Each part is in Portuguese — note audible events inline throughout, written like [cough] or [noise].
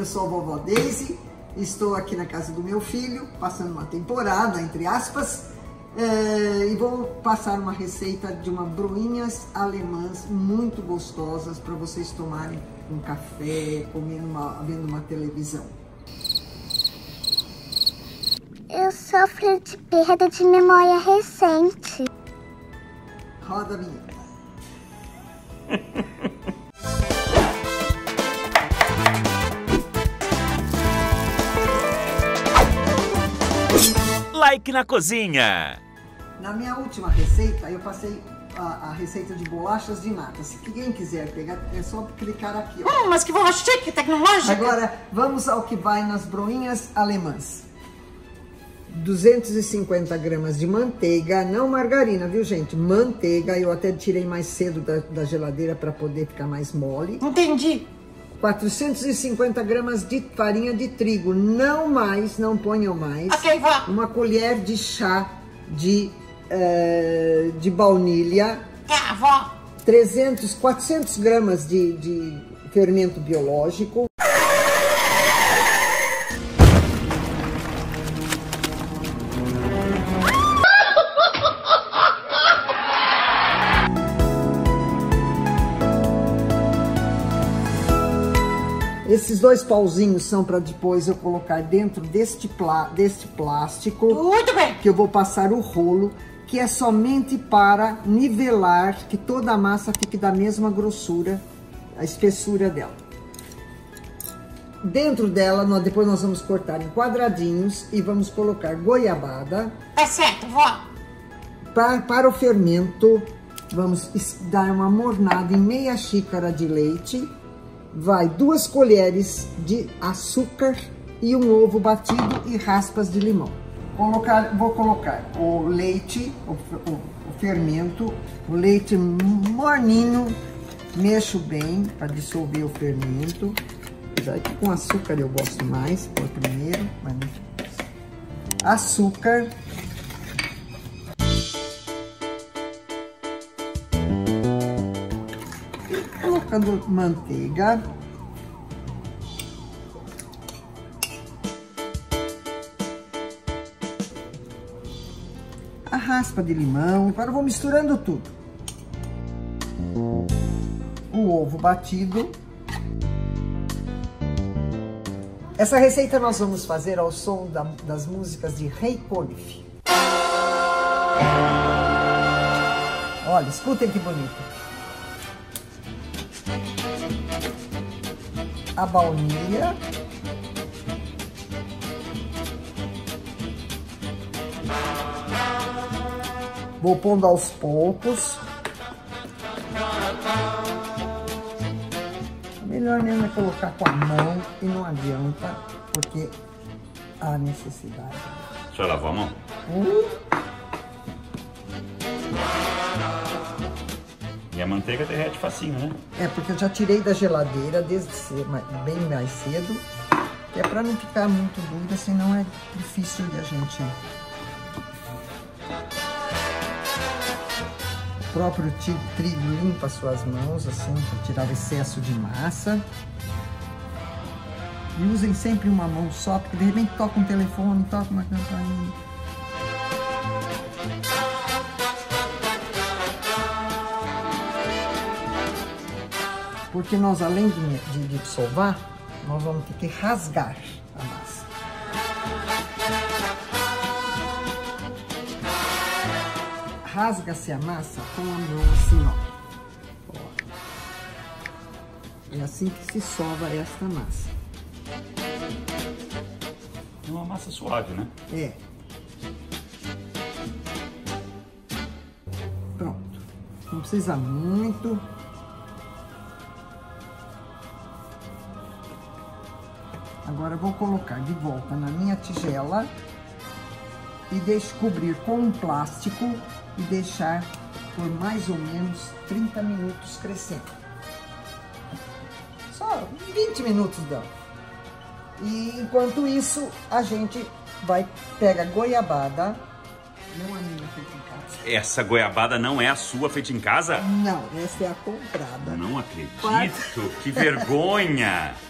Eu sou a vovó Daisy, estou aqui na casa do meu filho, passando uma temporada, entre aspas, é, e vou passar uma receita de uma broinhas alemãs muito gostosas para vocês tomarem um café, comendo uma, vendo uma televisão. Eu sofro de perda de memória recente. Roda a vinheta. Like na cozinha. Na minha última receita, eu passei a, a, receita de bolachas de nata. Se quem quiser pegar, é só clicar aqui. Ó. Hum, mas que bolacha chique, tecnológica. Agora, vamos ao que vai nas broinhas alemãs. 250 gramas de manteiga, não margarina, viu gente? Manteiga, eu até tirei mais cedo da, da geladeira para poder ficar mais mole. Entendi. 450 gramas de farinha de trigo, não mais, não ponham mais. Ok, vó. Uma colher de chá de, uh, de baunilha. Tá, vó. 300, 400 gramas de, de fermento biológico. Esses dois pauzinhos são para depois eu colocar dentro deste, plá, deste plástico. Muito bem. Que eu vou passar o rolo, que é somente para nivelar, que toda a massa fique da mesma grossura, a espessura dela. Dentro dela, nós, depois nós vamos cortar em quadradinhos e vamos colocar goiabada. Tá certo, vó. Para, para o fermento, vamos dar uma mornada em meia xícara de leite vai duas colheres de açúcar e um ovo batido e raspas de limão. Colocar, vou colocar o leite, o, o, o fermento, o leite morninho, mexo bem para dissolver o fermento. Já que com açúcar eu gosto mais, por primeiro, mas Açúcar, colocando manteiga. A raspa de limão. Agora vou misturando tudo. O ovo batido. Essa receita nós vamos fazer ao som da, das músicas de Ray Conniff. Olha, escutem que bonito. A baunilha. Vou pondo aos poucos. Melhor mesmo é colocar com a mão e não adianta, porque há necessidade. Deixa eu lavar a mão? Hum? E a manteiga derrete facinho, né? É, porque eu já tirei da geladeira desde bem mais cedo, que é para não ficar muito dura, senão é difícil de a gente... O próprio trigo limpa suas mãos, assim, para tirar o excesso de massa. E usem sempre uma mão só, porque de repente toca um telefone, toca uma campainha. Porque nós, além de, de, de nós vamos ter que rasgar a massa. Rasga-se a massa com a mão assim, ó. ó. É assim que se sova esta massa. É uma massa suave, né? É. Pronto. Não precisa muito. Agora vou colocar de volta na minha tigela e descobrir com um plástico e deixar por mais ou menos 30 minutos crescendo. Só 20 minutos dão. E enquanto isso, a gente vai, pega goiabada, não a minha feita em casa. Essa goiabada não é a sua feita em casa? Não, essa é a comprada. Não acredito, que vergonha! [laughs]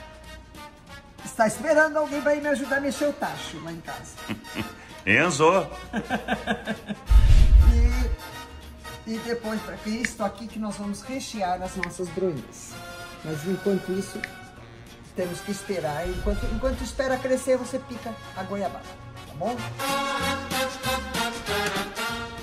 Está esperando alguém para ir me ajudar a mexer o tacho lá em casa. [laughs] Enzo! [laughs] E, e depois, para isto aqui que nós vamos rechear as nossas broinhas. Mas enquanto isso, temos que esperar. Enquanto, enquanto espera crescer, você pica a goiabada, tá bom?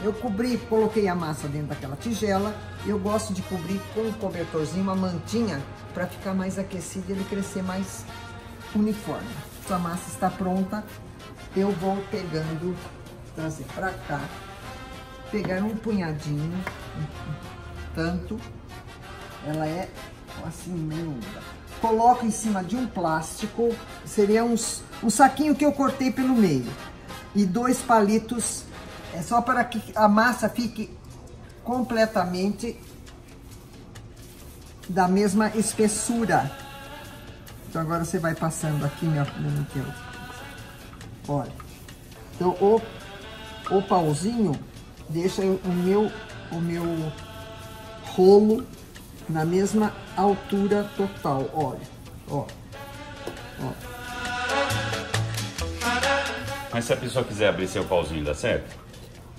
Eu cobri, coloquei a massa dentro daquela tigela. Eu gosto de cobrir com um cobertorzinho, uma mantinha, para ficar mais aquecido e ele crescer mais uniforme. Sua massa está pronta. Eu vou pegando, trazer para cá, pegar um punhadinho, tanto. Ela é assim úmida. Coloco em cima de um plástico, seria uns, um saquinho que eu cortei pelo meio. E dois palitos, é só para que a massa fique completamente da mesma espessura. Então agora você vai passando aqui, meu, meu que eu. Olha. Então o, o pauzinho deixa o meu, o meu rolo na mesma altura total. Olha, ó. ó. Mas se a pessoa quiser abrir seu pauzinho, dá certo?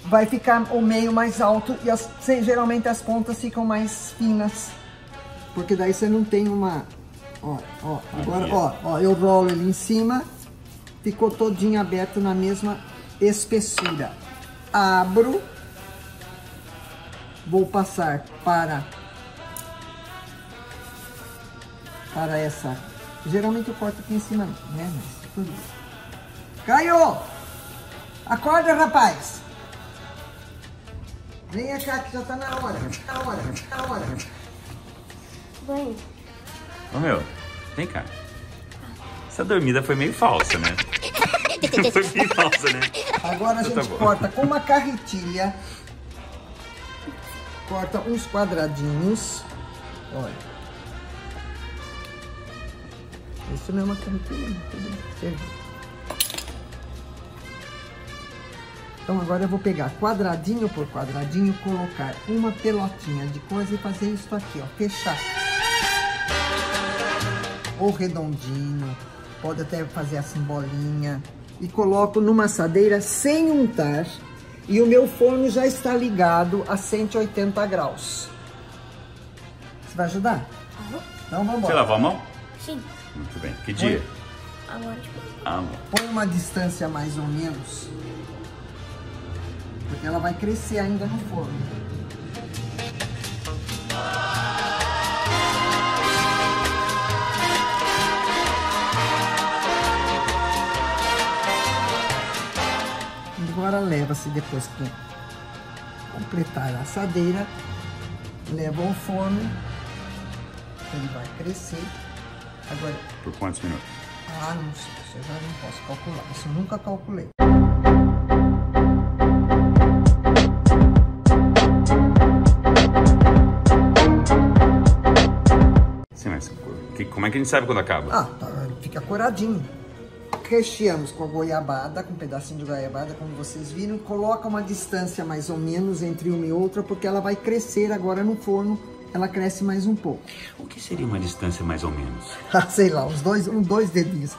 Vai ficar o meio mais alto e as, geralmente as pontas ficam mais finas. Porque daí você não tem uma... Ó, ó, agora, ó, ó, eu rolo ele em cima, ficou todinho aberto na mesma espessura. Abro, vou passar para para essa. Geralmente eu corto aqui em cima, né? Mas tudo bem. Caio! Acorda, rapaz! Venha cá que já tá na hora, tá na hora, tá na hora. Mãe, Ô meu, vem cá. Essa dormida foi meio falsa, né? [laughs] foi meio falsa, né? Agora a Então tá gente bom. corta com uma carretilha. Corta uns quadradinhos. Olha. Isso não é uma carretilha, tudo serviu. Então agora eu vou pegar quadradinho por quadradinho, colocar uma pelotinha de coisa e fazer isso aqui, ó, fechar. Ou redondinho, pode até fazer assim bolinha. E coloco numa assadeira sem untar. E o meu forno já está ligado a 180 graus. Você vai ajudar? Então vamos Você embora. lavou a mão? sim. Muito bem. Que dia? Agora, Ah, Põe uma distância mais ou menos. Porque ela vai crescer ainda no forno. Leva-se depois que completar a assadeira, leva ao forno, ele vai crescer. Agora por quantos minutos? ah, não sei, isso eu já não posso calcular. Isso eu nunca calculei. Sim, mas como é que a gente sabe quando acaba? Ah, tá, fica coradinho. Recheamos com a goiabada, com um pedacinho de goiabada, como vocês viram. e Coloca uma distância mais ou menos entre uma e outra, porque ela vai crescer agora no forno. Ela cresce mais um pouco. O que seria uma distância mais ou menos? [laughs] Sei lá, uns dois, uns dois dedinhos.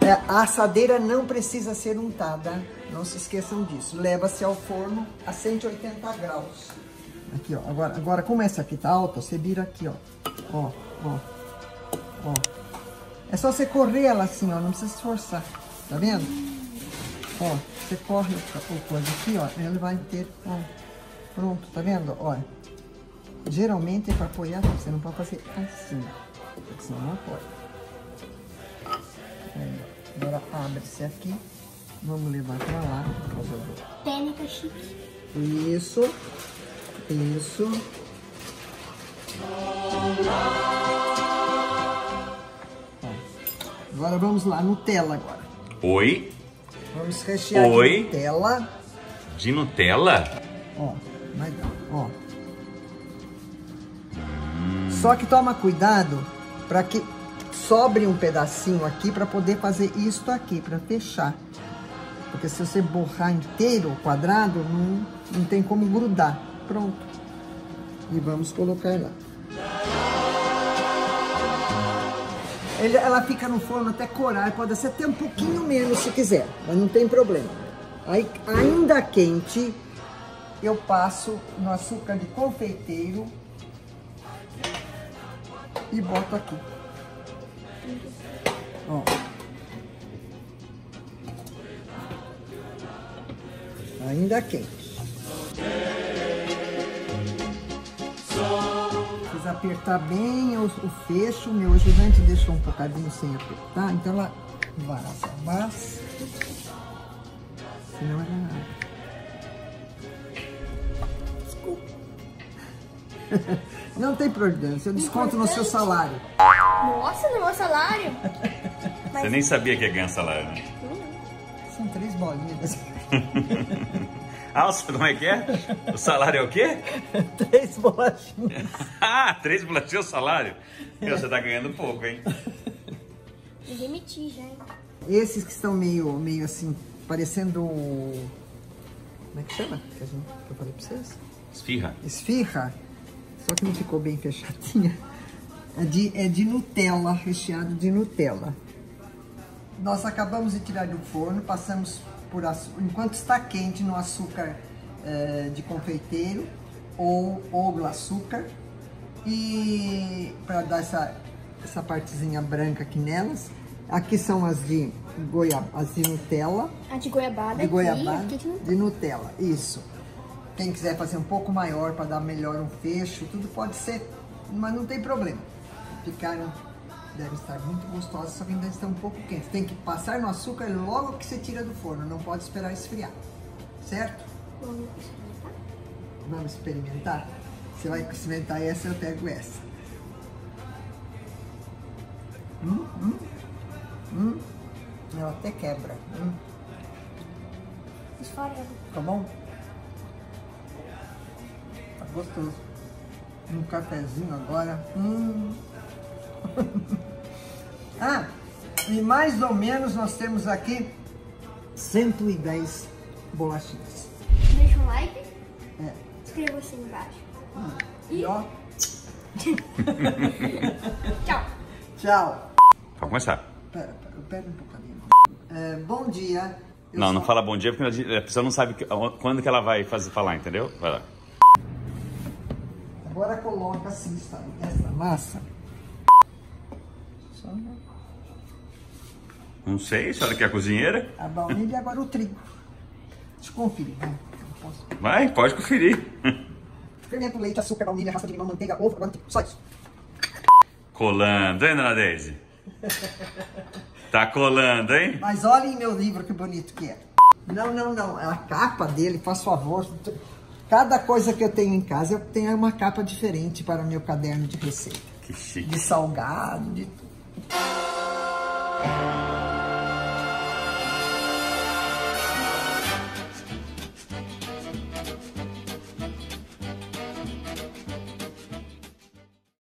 É, a assadeira não precisa ser untada, não se esqueçam disso. Leva-se ao forno a 180 graus. Aqui, ó. Agora, agora como essa aqui tá alta, você vira aqui, ó. Ó, ó, ó. É só você correr ela assim, ó, não precisa se esforçar. Tá vendo? Ó, você corre o, o coisa aqui, ó, ele vai ter, ó. Pronto, tá vendo? Olha. Geralmente é para apoiar, você não pode fazer assim, porque senão não apoia. Aí, ó. Agora abre-se aqui. Vamos levar para lá. técnica chique. Isso. Isso. Agora vamos lá, Nutella agora. Oi? Vamos rechear Oi? de Nutella. De Nutella? Ó, vai dar, ó. Só que toma cuidado para que sobre um pedacinho aqui para poder fazer isto aqui, para fechar. Porque se você borrar inteiro o quadrado, não, não tem como grudar. Pronto. E vamos colocar lá. Ele- ela fica no forno até corar, pode ser até um pouquinho menos se quiser, mas não tem problema. Aí, ainda quente, eu passo no açúcar de confeiteiro e boto aqui. Ó. Ainda quente. Precisa apertar bem o, o fecho. Meu ajudante deixou um bocadinho sem apertar, então ela vaza mais. Senão ela. Desculpa. [laughs] Não tem problema, eu desconto no seu salário. Nossa, no meu salário? [laughs] Você nem sabia que ia ganhar salário, né? São três bolinhas. [laughs] O- como é que é? O salário é o quê? [laughs] três bolachinhas. [laughs] Ah, três bolachinhas o salário? Meu, você tá ganhando pouco, hein? Me demiti já, hein? Esses que estão meio, meio assim, parecendo. Como é que chama? Que, gente, que eu falei pra vocês? Esfirra. Esfirra. Só que não ficou bem fechadinha. É de, é de Nutella, recheado de Nutella. Nós acabamos de tirar do forno, passamos por enquanto está quente no açúcar eh, de confeiteiro ou, ou açúcar. E para dar essa, essa partezinha branca aqui nelas. Aqui são as de goiaba, as de Nutella. A de goiabada De aqui, goiabada, aqui de... de Nutella, isso. Quem quiser fazer um pouco maior para dar melhor um fecho, tudo pode ser, mas não tem problema. Ficaram, devem estar muito gostosas, só que ainda estão um pouco quentes. Tem que passar no açúcar logo que você tira do forno, não pode esperar esfriar, certo? Vamos experimentar? Você vai experimentar essa, eu pego essa. Hum, hum, hum. Ela até quebra. Hum. Esfarela. Tá bom? Tá gostoso. Um cafezinho agora. Hum. [laughs] ah, e mais ou menos nós temos aqui 110 bolachinhas. Deixa um like, É. inscreva-se embaixo. E ó, [laughs] Tchau. tchau. Vamos começar. Pera, pera, eu pego um bocadinho. É, bom dia. Eu Não, sou- não fala bom dia porque a pessoa não sabe que- quando que ela vai fazer, falar, entendeu? Vai lá. Agora coloca assim, sabe, essa massa. Só Não sei, a senhora que é a cozinheira? a baunilha e agora o trigo. Deixa eu conferir, né? Posso- Vai, pode conferir. Fermento, leite, açúcar, baunilha, raspa de limão, manteiga, ovo, agora. Só isso. Colando, hein, dona Deise? Tá colando, hein? Mas olhem meu livro que bonito que é. Não, não, não. É a capa dele, faz favor. Cada coisa que eu tenho em casa, eu tenho uma capa diferente para o meu caderno de receita. Que chique. De salgado, de tudo. thank you